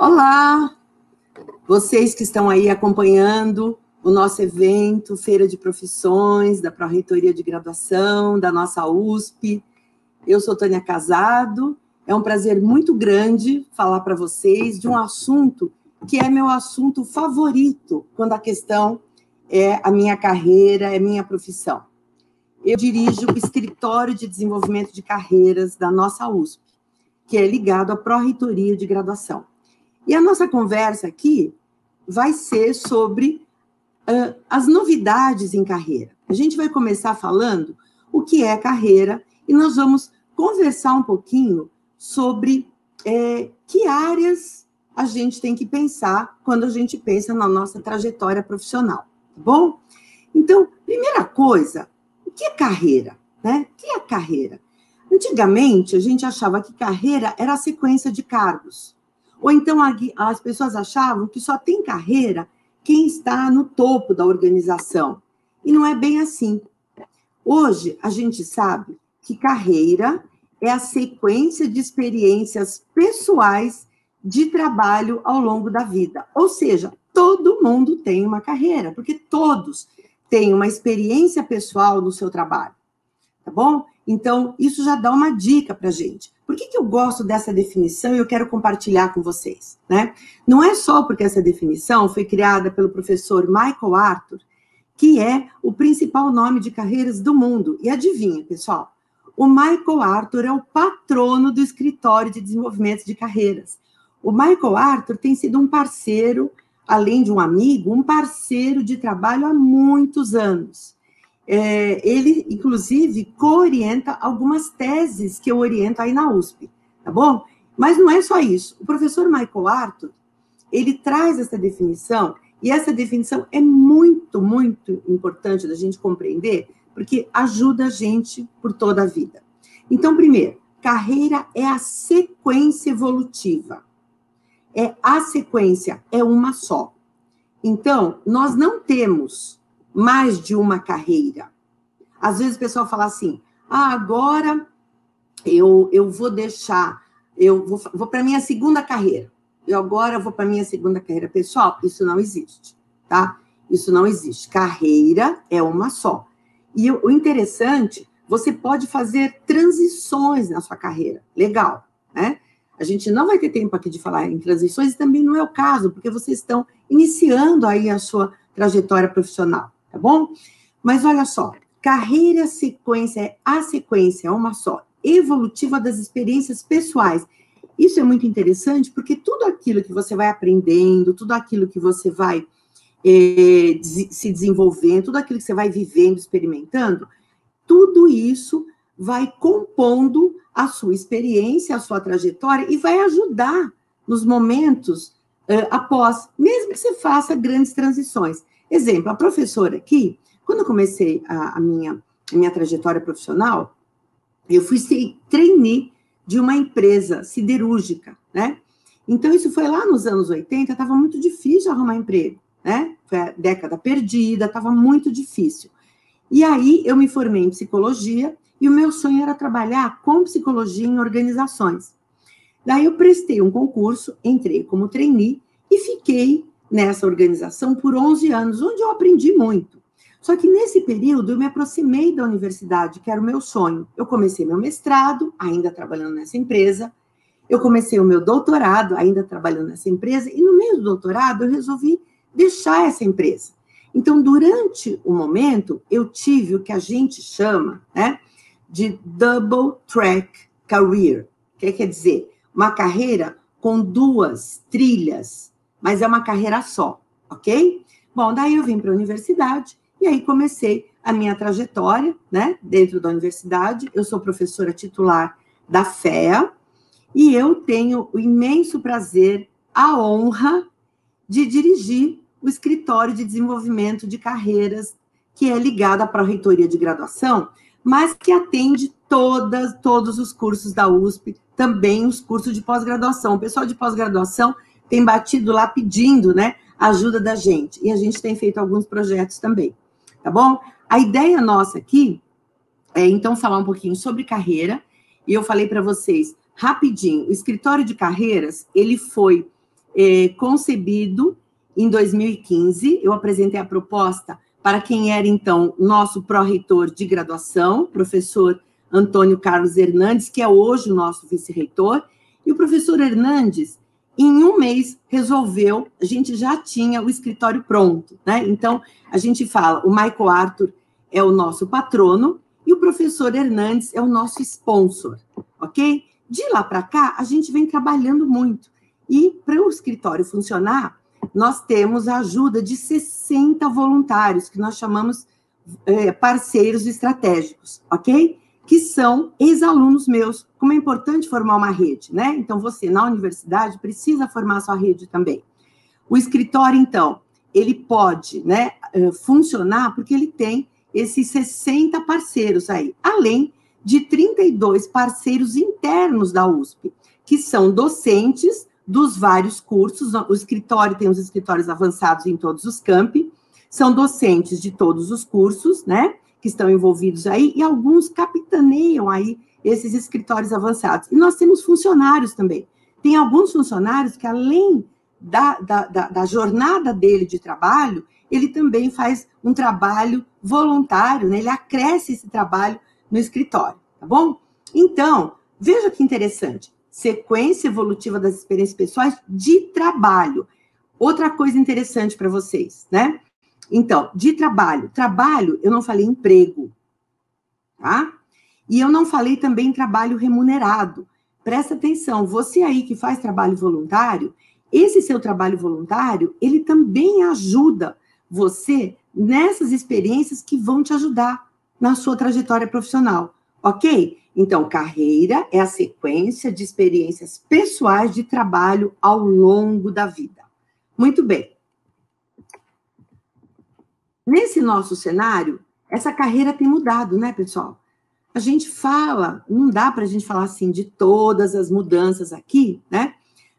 Olá, vocês que estão aí acompanhando o nosso evento, Feira de Profissões, da Pró-Reitoria de Graduação, da nossa USP. Eu sou Tânia Casado, é um prazer muito grande falar para vocês de um assunto que é meu assunto favorito quando a questão é a minha carreira, é minha profissão. Eu dirijo o Escritório de Desenvolvimento de Carreiras da nossa USP, que é ligado à Pró-Reitoria de Graduação. E a nossa conversa aqui vai ser sobre uh, as novidades em carreira. A gente vai começar falando o que é carreira e nós vamos conversar um pouquinho sobre é, que áreas a gente tem que pensar quando a gente pensa na nossa trajetória profissional, tá bom? Então, primeira coisa, o que é carreira? Né? O que é carreira? Antigamente, a gente achava que carreira era a sequência de cargos. Ou então as pessoas achavam que só tem carreira quem está no topo da organização. E não é bem assim. Hoje, a gente sabe que carreira é a sequência de experiências pessoais de trabalho ao longo da vida. Ou seja, todo mundo tem uma carreira, porque todos têm uma experiência pessoal no seu trabalho. Tá bom? Então, isso já dá uma dica para gente. Por que, que eu gosto dessa definição e eu quero compartilhar com vocês? Né? Não é só porque essa definição foi criada pelo professor Michael Arthur, que é o principal nome de carreiras do mundo. E adivinha, pessoal? O Michael Arthur é o patrono do escritório de desenvolvimento de carreiras. O Michael Arthur tem sido um parceiro, além de um amigo, um parceiro de trabalho há muitos anos. É, ele, inclusive, co-orienta algumas teses que eu oriento aí na USP, tá bom? Mas não é só isso. O professor Michael Arthur, ele traz essa definição, e essa definição é muito, muito importante da gente compreender, porque ajuda a gente por toda a vida. Então, primeiro, carreira é a sequência evolutiva. É a sequência, é uma só. Então, nós não temos mais de uma carreira. Às vezes o pessoal fala assim: ah, agora eu, eu vou deixar, eu vou, vou para minha segunda carreira. Eu agora vou para minha segunda carreira. Pessoal, isso não existe, tá? Isso não existe. Carreira é uma só. E o interessante, você pode fazer transições na sua carreira. Legal, né? A gente não vai ter tempo aqui de falar em transições, e também não é o caso, porque vocês estão iniciando aí a sua trajetória profissional tá bom? Mas olha só, carreira sequência é a sequência, é uma só, evolutiva das experiências pessoais. Isso é muito interessante porque tudo aquilo que você vai aprendendo, tudo aquilo que você vai é, se desenvolvendo, tudo aquilo que você vai vivendo, experimentando, tudo isso vai compondo a sua experiência, a sua trajetória e vai ajudar nos momentos uh, após, mesmo que você faça grandes transições. Exemplo, a professora aqui, quando eu comecei a, a minha, a minha trajetória profissional, eu fui trainee de uma empresa siderúrgica, né? Então, isso foi lá nos anos 80, estava muito difícil arrumar emprego, né? Foi a década perdida, estava muito difícil. E aí, eu me formei em psicologia e o meu sonho era trabalhar com psicologia em organizações. Daí, eu prestei um concurso, entrei como trainee e fiquei nessa organização por 11 anos, onde eu aprendi muito. Só que nesse período eu me aproximei da universidade, que era o meu sonho. Eu comecei meu mestrado, ainda trabalhando nessa empresa. Eu comecei o meu doutorado, ainda trabalhando nessa empresa. E no meio do doutorado eu resolvi deixar essa empresa. Então, durante o momento, eu tive o que a gente chama né, de double track career, que quer dizer uma carreira com duas trilhas mas é uma carreira só, ok? Bom, daí eu vim para a universidade e aí comecei a minha trajetória, né, dentro da universidade. Eu sou professora titular da FEA e eu tenho o imenso prazer, a honra de dirigir o escritório de desenvolvimento de carreiras que é ligado à pró-reitoria de graduação, mas que atende todas, todos os cursos da USP, também os cursos de pós-graduação. O pessoal de pós-graduação tem batido lá pedindo, né, ajuda da gente. E a gente tem feito alguns projetos também, tá bom? A ideia nossa aqui é, então, falar um pouquinho sobre carreira. E eu falei para vocês, rapidinho, o escritório de carreiras, ele foi é, concebido em 2015. Eu apresentei a proposta para quem era, então, nosso pró-reitor de graduação, professor Antônio Carlos Hernandes, que é hoje o nosso vice-reitor. E o professor Hernandes, em um mês, resolveu, a gente já tinha o escritório pronto, né? Então, a gente fala, o Michael Arthur é o nosso patrono e o professor Hernandes é o nosso sponsor, ok? De lá para cá, a gente vem trabalhando muito. E para o escritório funcionar, nós temos a ajuda de 60 voluntários, que nós chamamos é, parceiros estratégicos, ok? Que são ex-alunos meus. Como é importante formar uma rede, né? Então, você, na universidade, precisa formar sua rede também. O escritório, então, ele pode né, eh, funcionar porque ele tem esses 60 parceiros aí, além de 32 parceiros internos da USP, que são docentes dos vários cursos. O escritório tem os escritórios avançados em todos os campi, são docentes de todos os cursos, né, que estão envolvidos aí, e alguns capitaneiam aí esses escritórios avançados. E nós temos funcionários também. Tem alguns funcionários que, além da, da, da, da jornada dele de trabalho, ele também faz um trabalho voluntário, né? ele acresce esse trabalho no escritório, tá bom? Então, veja que interessante, sequência evolutiva das experiências pessoais de trabalho. Outra coisa interessante para vocês, né? Então, de trabalho. Trabalho, eu não falei emprego, tá? E eu não falei também trabalho remunerado. Presta atenção, você aí que faz trabalho voluntário, esse seu trabalho voluntário, ele também ajuda você nessas experiências que vão te ajudar na sua trajetória profissional, ok? Então, carreira é a sequência de experiências pessoais de trabalho ao longo da vida. Muito bem. Nesse nosso cenário, essa carreira tem mudado, né, pessoal? A gente fala, não dá para a gente falar assim de todas as mudanças aqui, né?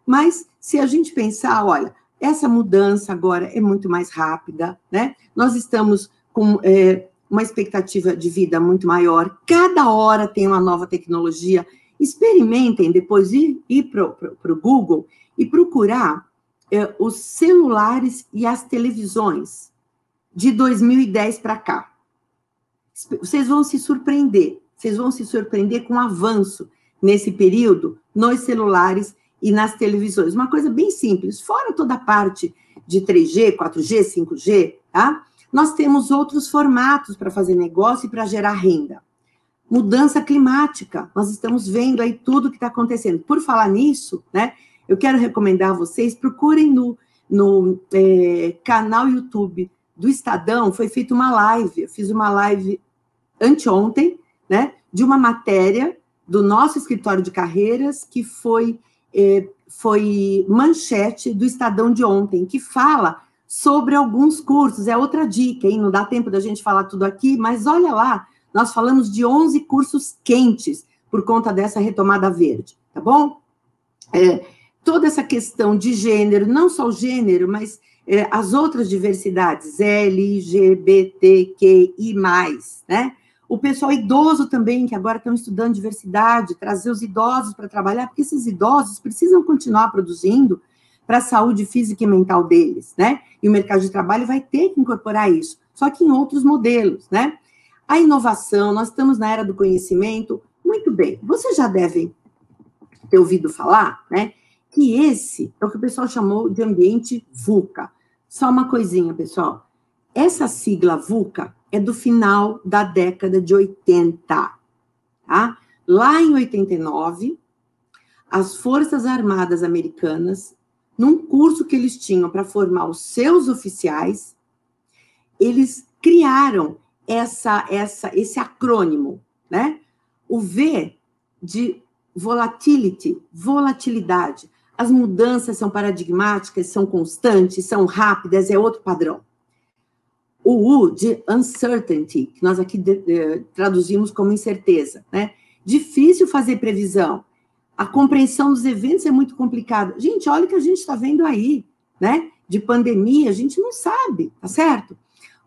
Mas se a gente pensar, olha, essa mudança agora é muito mais rápida, né? Nós estamos com é, uma expectativa de vida muito maior, cada hora tem uma nova tecnologia. Experimentem depois ir, ir para o Google e procurar é, os celulares e as televisões de 2010 para cá. Vocês vão se surpreender, vocês vão se surpreender com o avanço nesse período nos celulares e nas televisões. Uma coisa bem simples, fora toda a parte de 3G, 4G, 5G, tá? Nós temos outros formatos para fazer negócio e para gerar renda. Mudança climática, nós estamos vendo aí tudo que está acontecendo. Por falar nisso, né, eu quero recomendar a vocês, procurem no, no é, canal YouTube do Estadão, foi feita uma live, eu fiz uma live anteontem, né, de uma matéria do nosso escritório de carreiras, que foi é, foi manchete do Estadão de ontem, que fala sobre alguns cursos. É outra dica, hein? Não dá tempo da gente falar tudo aqui, mas olha lá, nós falamos de 11 cursos quentes por conta dessa retomada verde, tá bom? É, toda essa questão de gênero, não só o gênero, mas é, as outras diversidades, LGBTQI+, né? O pessoal idoso também, que agora estão estudando diversidade, trazer os idosos para trabalhar, porque esses idosos precisam continuar produzindo para a saúde física e mental deles, né? E o mercado de trabalho vai ter que incorporar isso, só que em outros modelos, né? A inovação, nós estamos na era do conhecimento, muito bem, vocês já devem ter ouvido falar, né? Que esse é o que o pessoal chamou de ambiente VUCA. Só uma coisinha, pessoal. Essa sigla VUCA é do final da década de 80. Tá? Lá em 89, as Forças Armadas Americanas, num curso que eles tinham para formar os seus oficiais, eles criaram essa, essa, esse acrônimo, né? O V de volatility, volatilidade. As mudanças são paradigmáticas, são constantes, são rápidas, é outro padrão. O U de uncertainty, que nós aqui de, de, traduzimos como incerteza, né? Difícil fazer previsão. A compreensão dos eventos é muito complicada. Gente, olha o que a gente está vendo aí, né? De pandemia, a gente não sabe, tá certo?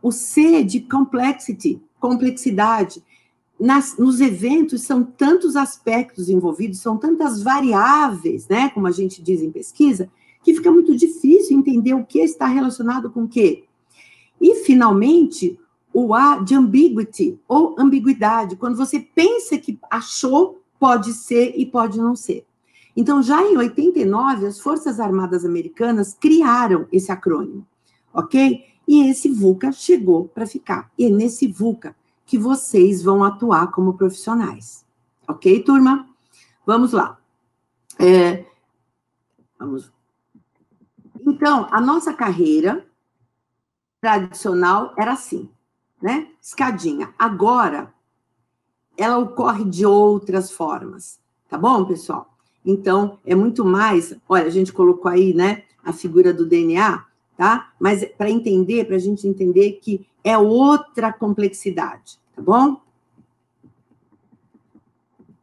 O C de complexity, complexidade. Nas, nos eventos são tantos aspectos envolvidos, são tantas variáveis, né? Como a gente diz em pesquisa, que fica muito difícil entender o que está relacionado com o quê. E, finalmente, o A de ambiguity, ou ambiguidade, quando você pensa que achou, pode ser e pode não ser. Então, já em 89, as Forças Armadas Americanas criaram esse acrônimo, ok? E esse VUCA chegou para ficar. E é nesse VUCA que vocês vão atuar como profissionais. Ok, turma? Vamos lá. É, vamos. Então, a nossa carreira tradicional era assim, né? Escadinha. Agora, ela ocorre de outras formas, tá bom, pessoal? Então, é muito mais. Olha, a gente colocou aí, né, a figura do DNA, tá? Mas para entender, para a gente entender que é outra complexidade, tá bom?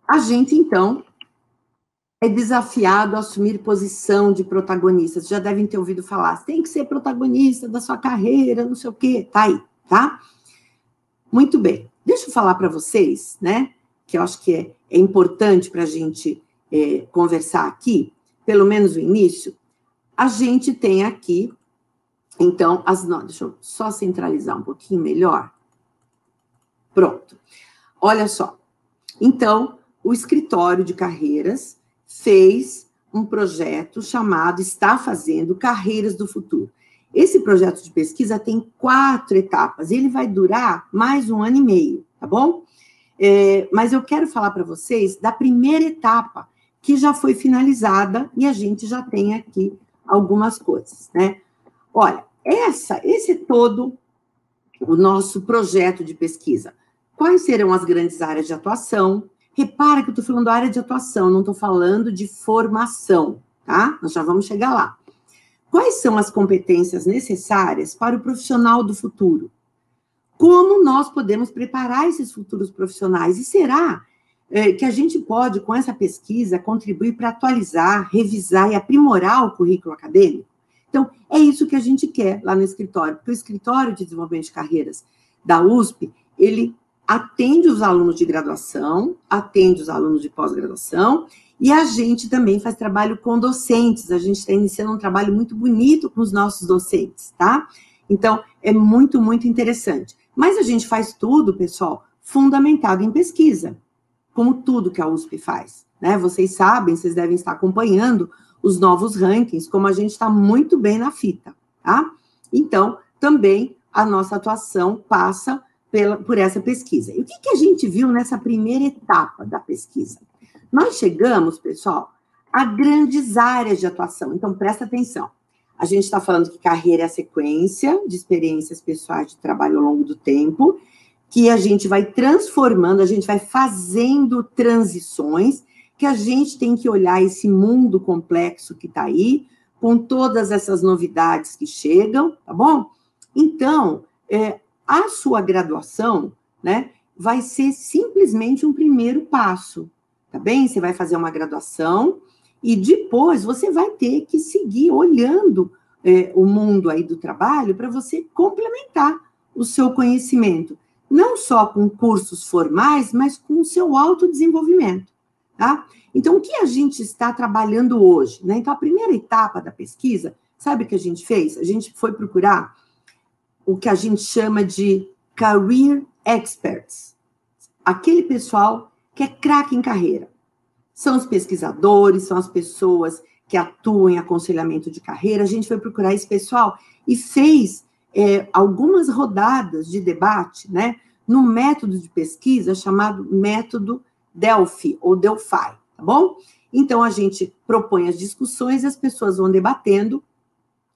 A gente, então, é desafiado a assumir posição de protagonista. Vocês já devem ter ouvido falar, tem que ser protagonista da sua carreira, não sei o quê, tá aí, tá? Muito bem. Deixa eu falar para vocês, né, que eu acho que é, é importante para a gente é, conversar aqui, pelo menos o início, a gente tem aqui, então, as não, deixa eu só centralizar um pouquinho melhor. Pronto. Olha só. Então, o escritório de carreiras fez um projeto chamado Está Fazendo Carreiras do Futuro. Esse projeto de pesquisa tem quatro etapas, ele vai durar mais um ano e meio, tá bom? É, mas eu quero falar para vocês da primeira etapa, que já foi finalizada e a gente já tem aqui algumas coisas, né? Olha, essa, esse é todo o nosso projeto de pesquisa. Quais serão as grandes áreas de atuação? Repara que eu estou falando área de atuação, não estou falando de formação, tá? Nós já vamos chegar lá. Quais são as competências necessárias para o profissional do futuro? Como nós podemos preparar esses futuros profissionais? E será é, que a gente pode, com essa pesquisa, contribuir para atualizar, revisar e aprimorar o currículo acadêmico? Então, é isso que a gente quer lá no escritório, porque o escritório de desenvolvimento de carreiras da USP, ele atende os alunos de graduação, atende os alunos de pós-graduação, e a gente também faz trabalho com docentes. A gente está iniciando um trabalho muito bonito com os nossos docentes, tá? Então, é muito, muito interessante. Mas a gente faz tudo, pessoal, fundamentado em pesquisa como tudo que a USP faz. Né? Vocês sabem, vocês devem estar acompanhando os novos rankings, como a gente está muito bem na fita, tá? Então, também a nossa atuação passa pela, por essa pesquisa. E o que, que a gente viu nessa primeira etapa da pesquisa? Nós chegamos, pessoal, a grandes áreas de atuação. Então, presta atenção. A gente está falando que carreira é a sequência de experiências pessoais de trabalho ao longo do tempo, que a gente vai transformando, a gente vai fazendo transições, que a gente tem que olhar esse mundo complexo que está aí, com todas essas novidades que chegam, tá bom? Então, é, a sua graduação, né, vai ser simplesmente um primeiro passo, tá bem? Você vai fazer uma graduação e depois você vai ter que seguir olhando é, o mundo aí do trabalho para você complementar o seu conhecimento não só com cursos formais, mas com o seu autodesenvolvimento, tá? Então, o que a gente está trabalhando hoje, né? Então, a primeira etapa da pesquisa, sabe o que a gente fez? A gente foi procurar o que a gente chama de career experts, aquele pessoal que é craque em carreira. São os pesquisadores, são as pessoas que atuam em aconselhamento de carreira. A gente foi procurar esse pessoal e fez é, algumas rodadas de debate, né, no método de pesquisa chamado método Delphi ou Delphi, tá bom? Então a gente propõe as discussões, as pessoas vão debatendo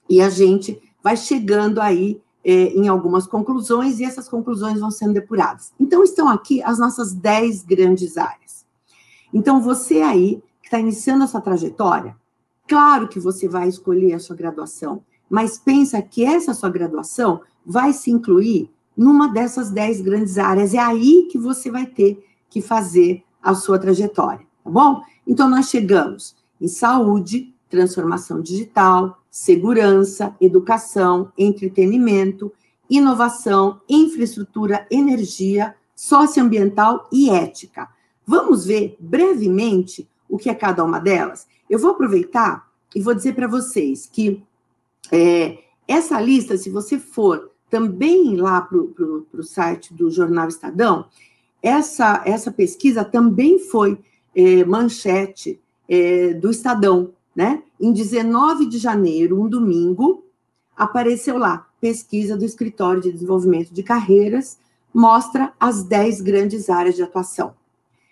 e a gente vai chegando aí é, em algumas conclusões e essas conclusões vão sendo depuradas. Então estão aqui as nossas 10 grandes áreas. Então você aí que está iniciando a sua trajetória, claro que você vai escolher a sua graduação mas pensa que essa sua graduação vai se incluir numa dessas dez grandes áreas. É aí que você vai ter que fazer a sua trajetória, tá bom? Então, nós chegamos em saúde, transformação digital, segurança, educação, entretenimento, inovação, infraestrutura, energia, socioambiental e ética. Vamos ver brevemente o que é cada uma delas? Eu vou aproveitar e vou dizer para vocês que é, essa lista, se você for também lá para o site do Jornal Estadão, essa, essa pesquisa também foi é, manchete é, do Estadão, né? Em 19 de janeiro, um domingo, apareceu lá, pesquisa do Escritório de Desenvolvimento de Carreiras, mostra as 10 grandes áreas de atuação.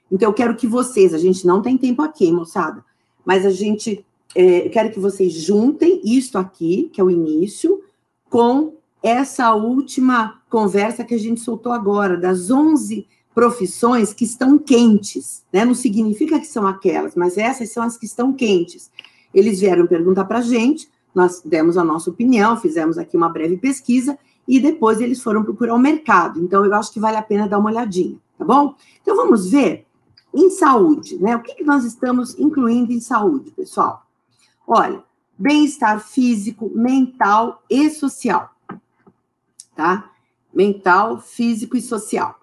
Então, eu quero que vocês, a gente não tem tempo aqui, moçada, mas a gente, é, eu quero que vocês juntem isto aqui, que é o início, com essa última conversa que a gente soltou agora, das 11 profissões que estão quentes, né? Não significa que são aquelas, mas essas são as que estão quentes. Eles vieram perguntar para a gente, nós demos a nossa opinião, fizemos aqui uma breve pesquisa e depois eles foram procurar o mercado. Então, eu acho que vale a pena dar uma olhadinha, tá bom? Então, vamos ver em saúde, né? O que, que nós estamos incluindo em saúde, pessoal? Olha, bem-estar físico, mental e social, tá? Mental, físico e social.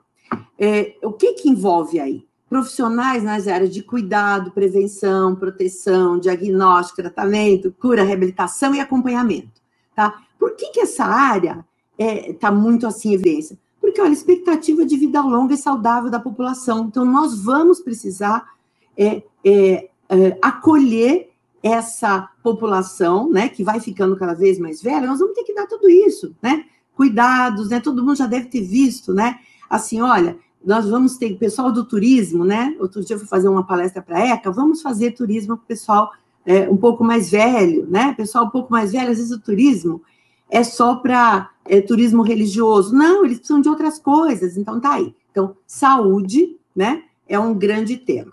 É, o que, que envolve aí? Profissionais nas áreas de cuidado, prevenção, proteção, diagnóstico, tratamento, cura, reabilitação e acompanhamento. Tá? Por que, que essa área está é, tá muito assim em evidência? Porque, olha, a expectativa de vida longa e saudável da população. Então, nós vamos precisar é, é, é, acolher essa população, né, que vai ficando cada vez mais velha, nós vamos ter que dar tudo isso, né? Cuidados, né? Todo mundo já deve ter visto, né? Assim, olha, nós vamos ter pessoal do turismo, né? Outro dia eu fui fazer uma palestra para a ECA, vamos fazer turismo para o pessoal é, um pouco mais velho, né? Pessoal um pouco mais velho, às vezes o turismo é só para é, turismo religioso. Não, eles precisam de outras coisas, então tá aí. Então, saúde, né? É um grande tema.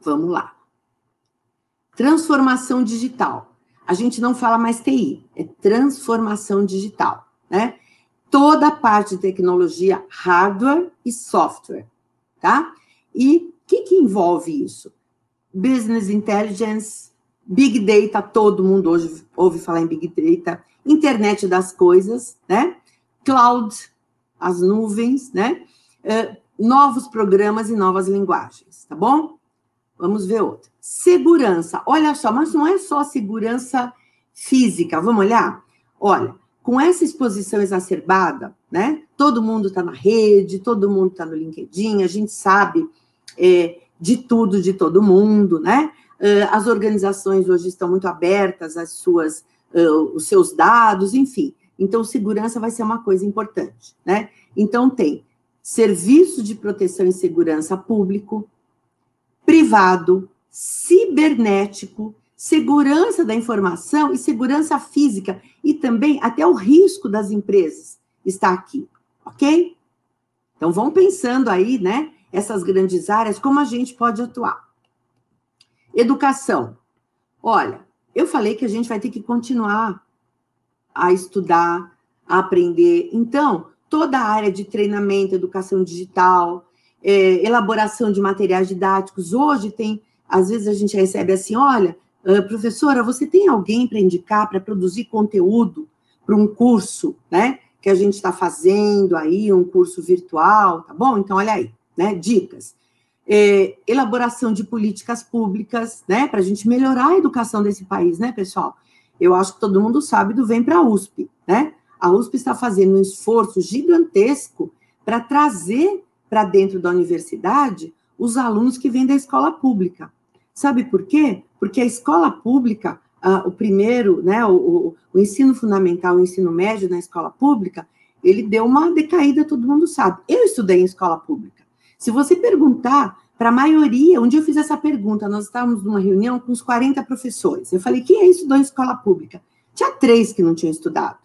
Vamos lá. Transformação digital. A gente não fala mais TI, é transformação digital, né? Toda a parte de tecnologia, hardware e software, tá? E o que, que envolve isso? Business intelligence, big data, todo mundo hoje ouve falar em big data, internet das coisas, né? Cloud, as nuvens, né? Uh, novos programas e novas linguagens, tá bom? Vamos ver outra. Segurança. Olha só, mas não é só segurança física. Vamos olhar? Olha, com essa exposição exacerbada, né? Todo mundo está na rede, todo mundo está no LinkedIn, a gente sabe é, de tudo de todo mundo, né? Uh, as organizações hoje estão muito abertas às suas, uh, os seus dados, enfim. Então, segurança vai ser uma coisa importante, né? Então, tem serviço de proteção e segurança público, privado, cibernético, segurança da informação e segurança física e também até o risco das empresas está aqui, ok? Então vão pensando aí, né? Essas grandes áreas, como a gente pode atuar. Educação. Olha, eu falei que a gente vai ter que continuar a estudar, a aprender. Então, toda a área de treinamento, educação digital, é, elaboração de materiais didáticos. Hoje tem, às vezes a gente recebe assim, olha, Uh, professora, você tem alguém para indicar para produzir conteúdo para um curso, né? Que a gente está fazendo aí, um curso virtual, tá bom? Então, olha aí, né? Dicas. É, elaboração de políticas públicas, né? Para a gente melhorar a educação desse país, né, pessoal? Eu acho que todo mundo sabe do Vem para a USP, né? A USP está fazendo um esforço gigantesco para trazer para dentro da universidade os alunos que vêm da escola pública. Sabe por quê? Porque a escola pública, o primeiro, né, o, o, ensino fundamental, o ensino médio na escola pública, ele deu uma decaída, todo mundo sabe. Eu estudei em escola pública. Se você perguntar para a maioria, um dia eu fiz essa pergunta, nós estávamos numa reunião com uns 40 professores. Eu falei, quem é estudou em escola pública? Tinha três que não tinham estudado.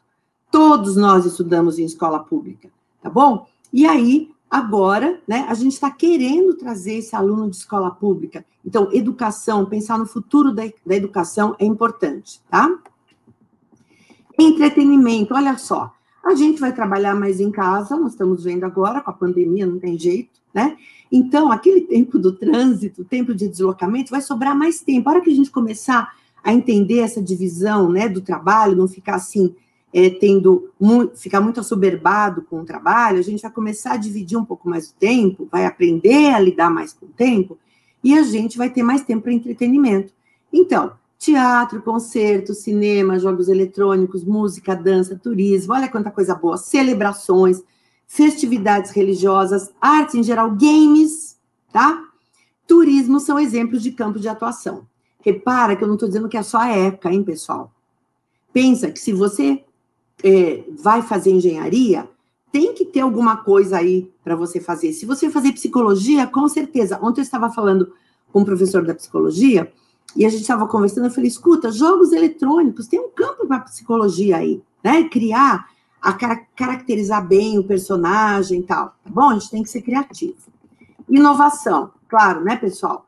Todos nós estudamos em escola pública, tá bom? E aí, Agora, né, a gente está querendo trazer esse aluno de escola pública. Então, educação, pensar no futuro da, da educação é importante, tá? Entretenimento, olha só. A gente vai trabalhar mais em casa, nós estamos vendo agora, com a pandemia, não tem jeito, né? Então, aquele tempo do trânsito, tempo de deslocamento, vai sobrar mais tempo. A hora que a gente começar a entender essa divisão, né, do trabalho, não ficar assim, é, tendo ficar muito assoberbado com o trabalho, a gente vai começar a dividir um pouco mais o tempo, vai aprender a lidar mais com o tempo, e a gente vai ter mais tempo para entretenimento. Então, teatro, concerto, cinema, jogos eletrônicos, música, dança, turismo, olha quanta coisa boa, celebrações, festividades religiosas, artes em geral, games, tá? Turismo são exemplos de campo de atuação. Repara que eu não estou dizendo que é só a ECA, hein, pessoal? Pensa que se você é, vai fazer engenharia, tem que ter alguma coisa aí para você fazer. Se você fazer psicologia, com certeza. Ontem eu estava falando com um professor da psicologia e a gente estava conversando. Eu falei: escuta, jogos eletrônicos, tem um campo para psicologia aí, né? Criar, a caracterizar bem o personagem e tal. Tá bom? A gente tem que ser criativo. Inovação, claro, né, pessoal?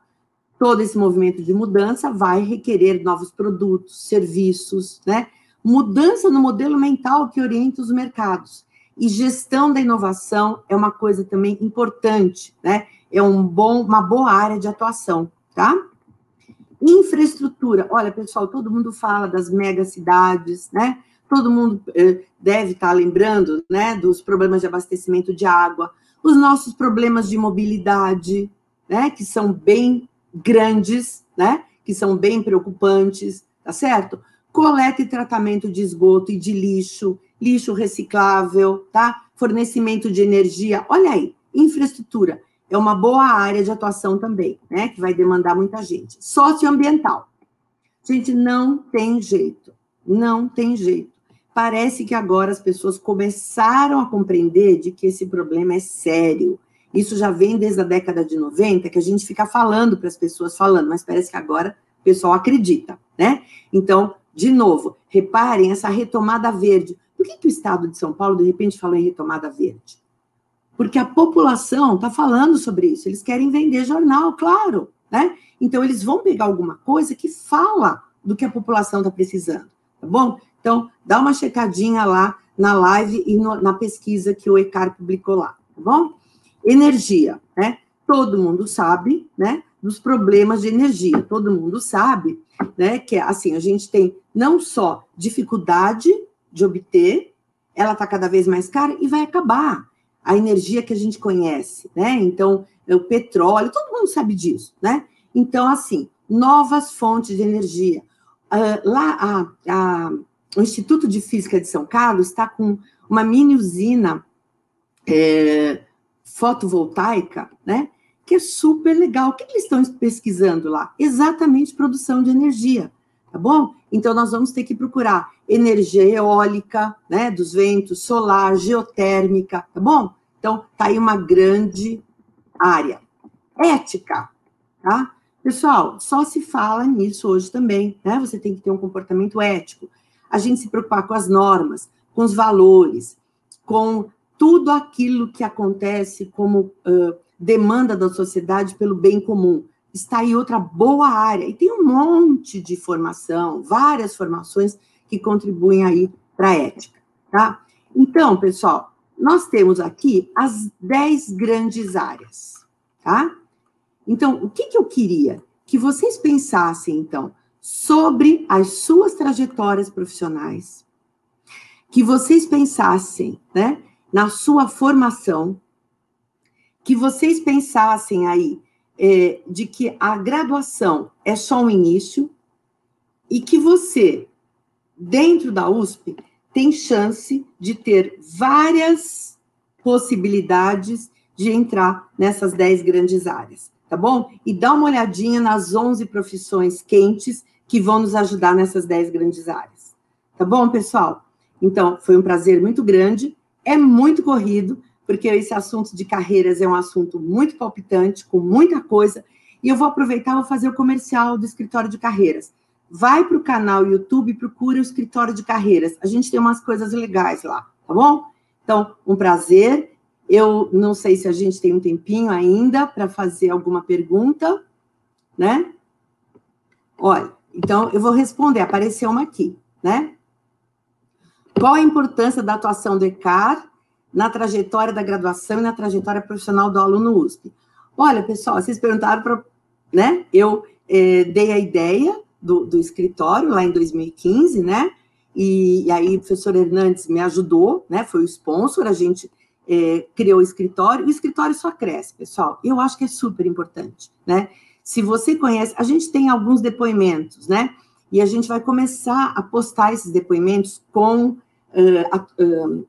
Todo esse movimento de mudança vai requerer novos produtos, serviços, né? Mudança no modelo mental que orienta os mercados. E gestão da inovação é uma coisa também importante, né? É um bom, uma boa área de atuação, tá? Infraestrutura. Olha, pessoal, todo mundo fala das megacidades, né? Todo mundo eh, deve estar lembrando, né, dos problemas de abastecimento de água, os nossos problemas de mobilidade, né, que são bem grandes, né, que são bem preocupantes, tá certo? Coleta e tratamento de esgoto e de lixo, lixo reciclável, tá? Fornecimento de energia. Olha aí, infraestrutura é uma boa área de atuação também, né? Que vai demandar muita gente. Socioambiental. Gente, não tem jeito. Não tem jeito. Parece que agora as pessoas começaram a compreender de que esse problema é sério. Isso já vem desde a década de 90, que a gente fica falando para as pessoas falando, mas parece que agora o pessoal acredita, né? Então, de novo, reparem essa retomada verde. Por que, que o estado de São Paulo, de repente, falou em retomada verde? Porque a população está falando sobre isso, eles querem vender jornal, claro, né? Então, eles vão pegar alguma coisa que fala do que a população está precisando, tá bom? Então, dá uma checadinha lá na live e no, na pesquisa que o ECAR publicou lá, tá bom? Energia, né? Todo mundo sabe, né? Dos problemas de energia, todo mundo sabe, né? Que assim, a gente tem não só dificuldade de obter, ela está cada vez mais cara e vai acabar. A energia que a gente conhece, né? Então, é o petróleo, todo mundo sabe disso, né? Então, assim, novas fontes de energia. Uh, lá, a, a, o Instituto de Física de São Carlos está com uma mini usina é, fotovoltaica, né? Que é super legal. O que eles estão pesquisando lá? Exatamente produção de energia, tá bom? Então, nós vamos ter que procurar energia eólica, né, dos ventos, solar, geotérmica, tá bom? Então, tá aí uma grande área. Ética, tá? Pessoal, só se fala nisso hoje também, né? Você tem que ter um comportamento ético. A gente se preocupar com as normas, com os valores, com tudo aquilo que acontece como uh, demanda da sociedade pelo bem comum está aí outra boa área. E tem um monte de formação, várias formações que contribuem aí para a ética, tá? Então, pessoal, nós temos aqui as 10 grandes áreas, tá? Então, o que, que eu queria? Que vocês pensassem, então, sobre as suas trajetórias profissionais, que vocês pensassem, né, na sua formação, que vocês pensassem aí é, de que a graduação é só um início e que você, dentro da USP, tem chance de ter várias possibilidades de entrar nessas 10 grandes áreas, tá bom? E dá uma olhadinha nas 11 profissões quentes que vão nos ajudar nessas 10 grandes áreas. Tá bom, pessoal? Então, foi um prazer muito grande, é muito corrido, porque esse assunto de carreiras é um assunto muito palpitante, com muita coisa, e eu vou aproveitar e vou fazer o comercial do escritório de carreiras. Vai para o canal YouTube e procura o escritório de carreiras. A gente tem umas coisas legais lá, tá bom? Então, um prazer. Eu não sei se a gente tem um tempinho ainda para fazer alguma pergunta, né? Olha, então eu vou responder. Apareceu uma aqui, né? Qual a importância da atuação do ECAR na trajetória da graduação e na trajetória profissional do aluno USP. Olha, pessoal, vocês perguntaram para. Né? Eu é, dei a ideia do, do, escritório lá em 2015, né? E, e, aí o professor Hernandes me ajudou, né? Foi o sponsor, a gente é, criou o escritório. O escritório só cresce, pessoal. Eu acho que é super importante, né? Se você conhece, a gente tem alguns depoimentos, né? e a gente vai começar a postar esses depoimentos com, uh, uh,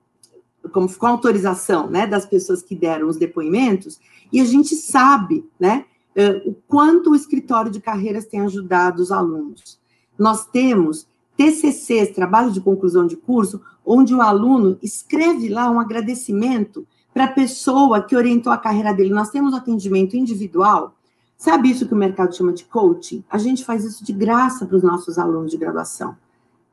com, com autorização né, das pessoas que deram os depoimentos, e a gente sabe né, uh, o quanto o escritório de carreiras tem ajudado os alunos. Nós temos TCCs, trabalho de conclusão de curso, onde o aluno escreve lá um agradecimento para a pessoa que orientou a carreira dele. Nós temos atendimento individual. Sabe isso que o mercado chama de coaching? A gente faz isso de graça para os nossos alunos de graduação.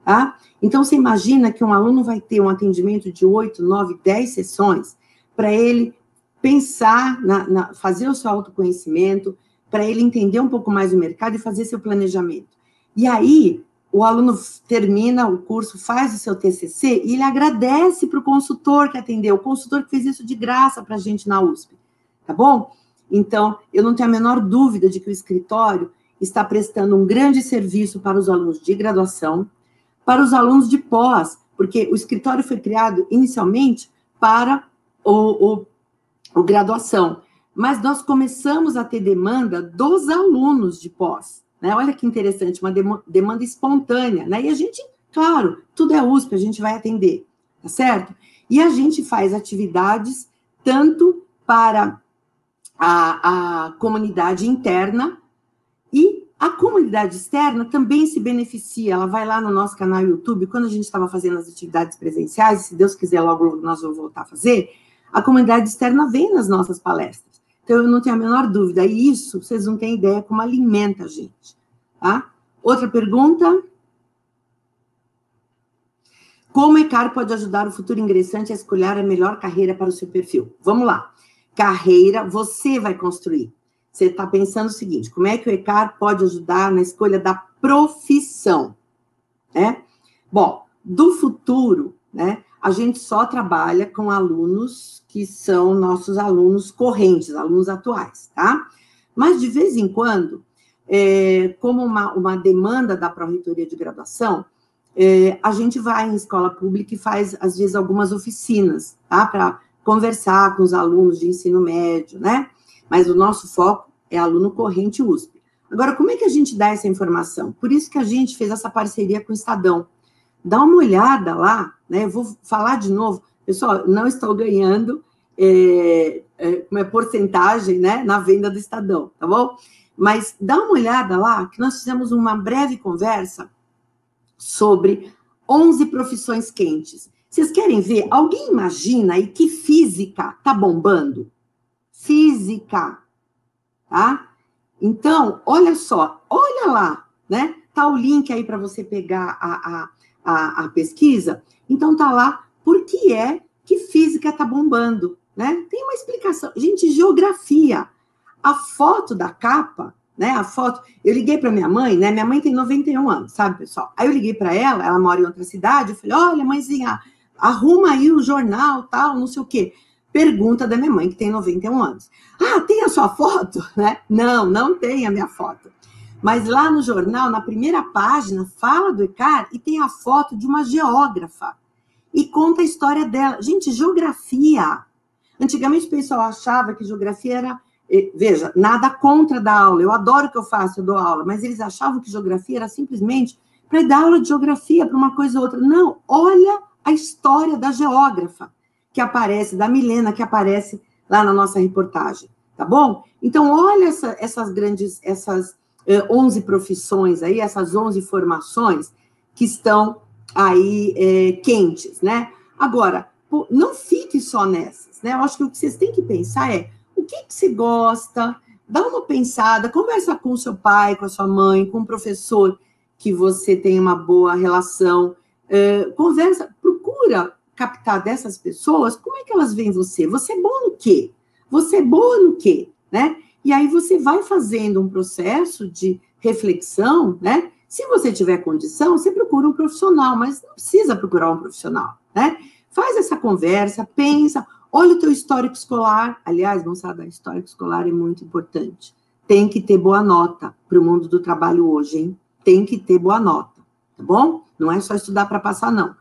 Tá? Então, você imagina que um aluno vai ter um atendimento de 8, 9, 10 sessões para ele pensar, na, na, fazer o seu autoconhecimento, para ele entender um pouco mais o mercado e fazer seu planejamento. E aí, o aluno termina o curso, faz o seu TCC e ele agradece para o consultor que atendeu, o consultor que fez isso de graça para a gente na USP, tá bom? Então, eu não tenho a menor dúvida de que o escritório está prestando um grande serviço para os alunos de graduação, para os alunos de pós, porque o escritório foi criado inicialmente para o, o, o graduação, mas nós começamos a ter demanda dos alunos de pós. Né? Olha que interessante, uma demanda espontânea, né? E a gente, claro, tudo é USP, a gente vai atender, tá certo? E a gente faz atividades tanto para a, a comunidade interna e a comunidade externa também se beneficia. Ela vai lá no nosso canal YouTube, quando a gente estava fazendo as atividades presenciais, se Deus quiser, logo nós vamos voltar a fazer, a comunidade externa vem nas nossas palestras. Então, eu não tenho a menor dúvida. E isso, vocês não têm ideia como alimenta a gente. Tá? Outra pergunta. Como o ECAR pode ajudar o futuro ingressante a escolher a melhor carreira para o seu perfil? Vamos lá. Carreira, você vai construir. Você está pensando o seguinte: como é que o ECAR pode ajudar na escolha da profissão? Né? Bom, do futuro, né? A gente só trabalha com alunos que são nossos alunos correntes, alunos atuais, tá? Mas de vez em quando, é, como uma, uma demanda da Pró-Reitoria de Graduação, é, a gente vai em escola pública e faz, às vezes, algumas oficinas, tá? Para conversar com os alunos de ensino médio, né? Mas o nosso foco é aluno corrente USP. Agora, como é que a gente dá essa informação? Por isso que a gente fez essa parceria com o Estadão. Dá uma olhada lá, né? Eu vou falar de novo. Pessoal, não estou ganhando é, é, uma porcentagem né, na venda do Estadão, tá bom? Mas dá uma olhada lá, que nós fizemos uma breve conversa sobre 11 profissões quentes. Vocês querem ver? Alguém imagina aí que física tá bombando? Física, tá? Então, olha só, olha lá, né? Tá o link aí para você pegar a, a, a, a pesquisa. Então, tá lá por que é que física tá bombando né? Tem uma explicação. Gente, geografia. A foto da capa, né? A foto. Eu liguei para minha mãe, né? Minha mãe tem 91 anos, sabe, pessoal? Aí eu liguei para ela, ela mora em outra cidade. Eu falei: olha, mãezinha, arruma aí o jornal, tal, não sei o quê. Pergunta da minha mãe, que tem 91 anos. Ah, tem a sua foto? Né? Não, não tem a minha foto. Mas lá no jornal, na primeira página, fala do ECAR e tem a foto de uma geógrafa. E conta a história dela. Gente, geografia Antigamente o pessoal achava que geografia era. Eh, veja, nada contra dar aula, eu adoro o que eu faço, eu dou aula, mas eles achavam que geografia era simplesmente para dar aula de geografia para uma coisa ou outra. Não, olha a história da geógrafa que aparece, da Milena, que aparece lá na nossa reportagem, tá bom? Então, olha essa, essas grandes, essas eh, 11 profissões aí, essas 11 formações que estão aí eh, quentes, né? Agora, não fique só nessa né? Eu acho que o que vocês têm que pensar é o que, que você gosta, dá uma pensada, conversa com seu pai, com a sua mãe, com o professor que você tem uma boa relação, é, conversa, procura captar dessas pessoas como é que elas veem você. Você é bom no quê? Você é boa no quê? Né? E aí você vai fazendo um processo de reflexão, né? Se você tiver condição, você procura um profissional, mas não precisa procurar um profissional, né? Faz essa conversa, pensa, Olha o teu histórico escolar. Aliás, moçada, histórico escolar é muito importante. Tem que ter boa nota para o mundo do trabalho hoje, hein? Tem que ter boa nota, tá bom? Não é só estudar para passar, não.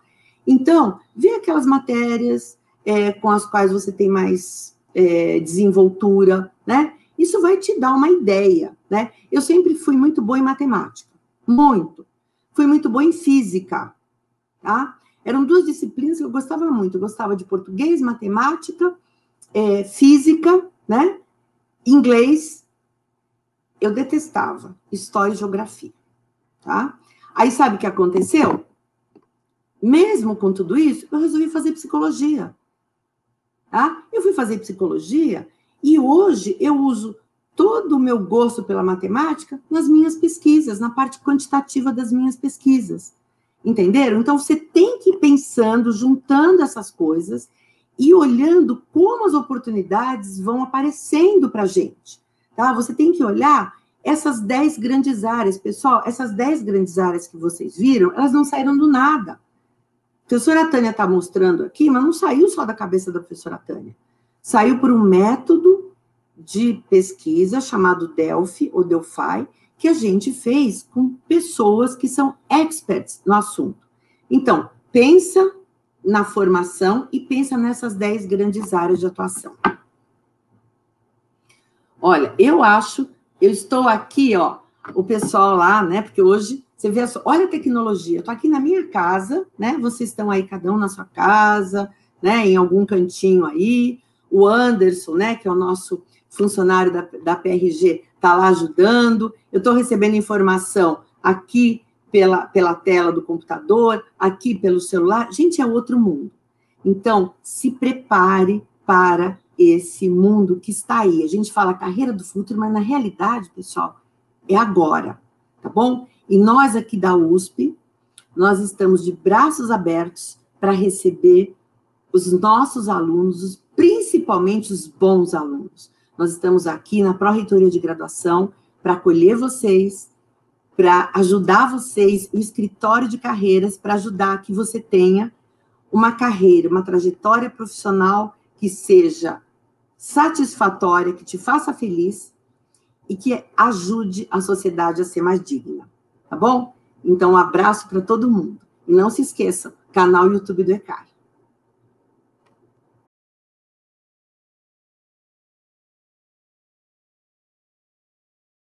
Então, vê aquelas matérias é, com as quais você tem mais é, desenvoltura, né? Isso vai te dar uma ideia, né? Eu sempre fui muito boa em matemática, muito. fui muito boa em física, tá? Eram duas disciplinas que eu gostava muito. Eu gostava de português, matemática, é, física, né? Inglês. Eu detestava história e geografia, tá? Aí sabe o que aconteceu? Mesmo com tudo isso, eu resolvi fazer psicologia. Tá? Eu fui fazer psicologia e hoje eu uso todo o meu gosto pela matemática nas minhas pesquisas, na parte quantitativa das minhas pesquisas. Entenderam? Então você tem que ir pensando, juntando essas coisas e olhando como as oportunidades vão aparecendo para a gente. Tá? Você tem que olhar essas 10 grandes áreas. Pessoal, essas 10 grandes áreas que vocês viram, elas não saíram do nada. A professora Tânia está mostrando aqui, mas não saiu só da cabeça da professora Tânia. Saiu por um método de pesquisa chamado Delphi ou Delphi, que a gente fez com pessoas que são experts no assunto. Então, pensa na formação e pensa nessas 10 grandes áreas de atuação. Olha, eu acho, eu estou aqui, ó, o pessoal lá, né? Porque hoje você vê, olha a tecnologia. Eu tô aqui na minha casa, né? Vocês estão aí cada um na sua casa, né? Em algum cantinho aí. O Anderson, né? Que é o nosso funcionário da, da PRG está lá ajudando, eu estou recebendo informação aqui pela, pela tela do computador, aqui pelo celular. Gente, é outro mundo. Então, se prepare para esse mundo que está aí. A gente fala carreira do futuro, mas na realidade, pessoal, é agora, tá bom? E nós aqui da USP, nós estamos de braços abertos para receber os nossos alunos, principalmente os bons alunos. Nós estamos aqui na Pró-Reitoria de Graduação para acolher vocês, para ajudar vocês, o escritório de carreiras, para ajudar que você tenha uma carreira, uma trajetória profissional que seja satisfatória, que te faça feliz e que ajude a sociedade a ser mais digna, tá bom? Então, um abraço para todo mundo. E não se esqueçam, canal YouTube do ECAR.